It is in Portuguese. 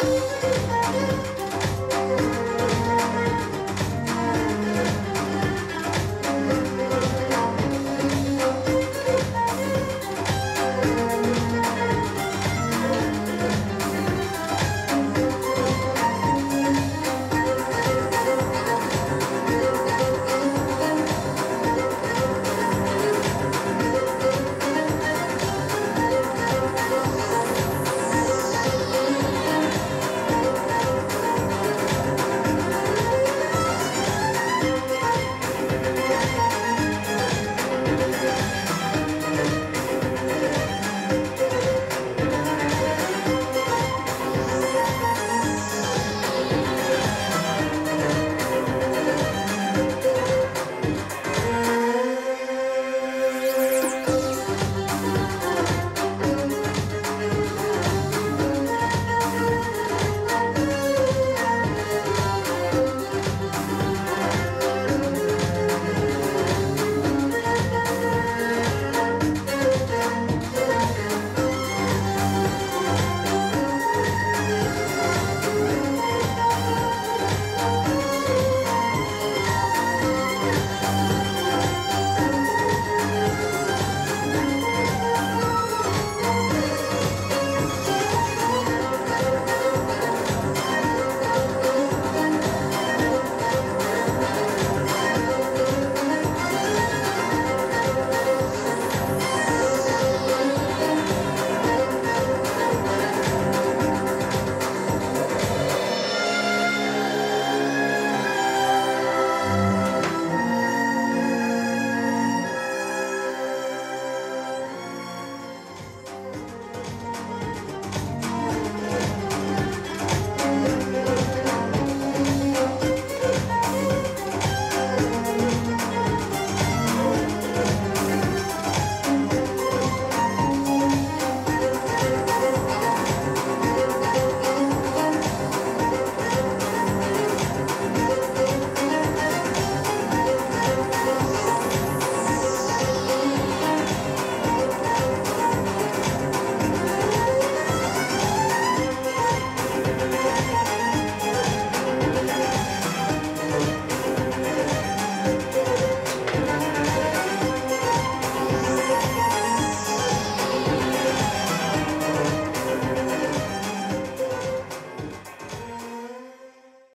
Música